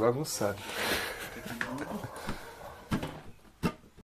bagunçado.